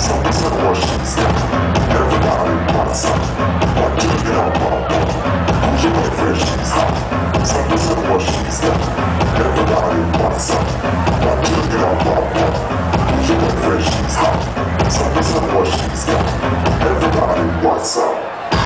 Thanks.